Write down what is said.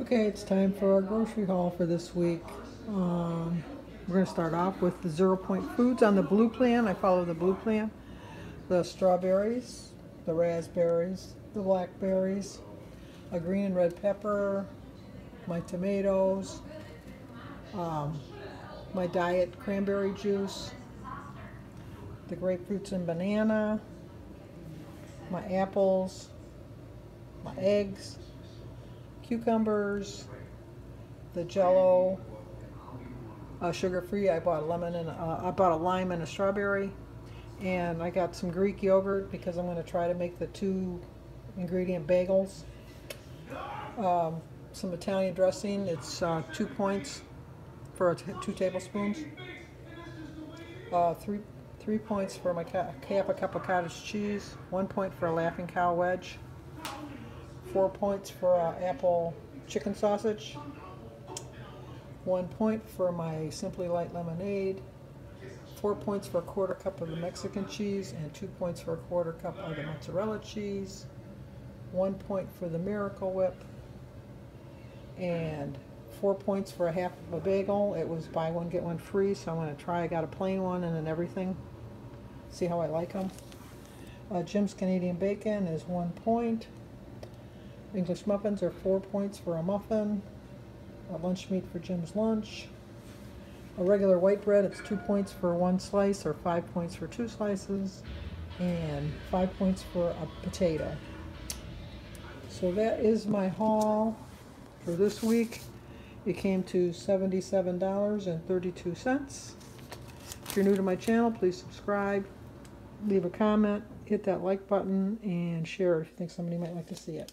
Okay, it's time for our grocery haul for this week. Um, we're going to start off with the Zero Point Foods on the blue plan. I follow the blue plan. The strawberries, the raspberries, the blackberries, a green and red pepper, my tomatoes, um, my diet cranberry juice, the grapefruits and banana, my apples, my eggs, cucumbers, the jello, uh, sugar free. I bought a lemon and uh, I bought a lime and a strawberry, and I got some Greek yogurt because I'm going to try to make the two ingredient bagels. Um, some Italian dressing. It's uh, two points for two tablespoons. Uh, three three points for my half a cup of cottage cheese. One point for a Laughing Cow wedge four points for uh, apple chicken sausage, one point for my Simply Light lemonade, four points for a quarter cup of the Mexican cheese, and two points for a quarter cup of the mozzarella cheese, one point for the Miracle Whip, and four points for a half of a bagel. It was buy one, get one free, so I'm going to try. I got a plain one and then everything. See how I like them. Uh, Jim's Canadian Bacon is one point. English muffins are four points for a muffin. A lunch meat for Jim's lunch. A regular white bread, it's two points for one slice or five points for two slices. And five points for a potato. So that is my haul for this week. It came to $77.32. If you're new to my channel, please subscribe, leave a comment, hit that like button, and share if you think somebody might like to see it.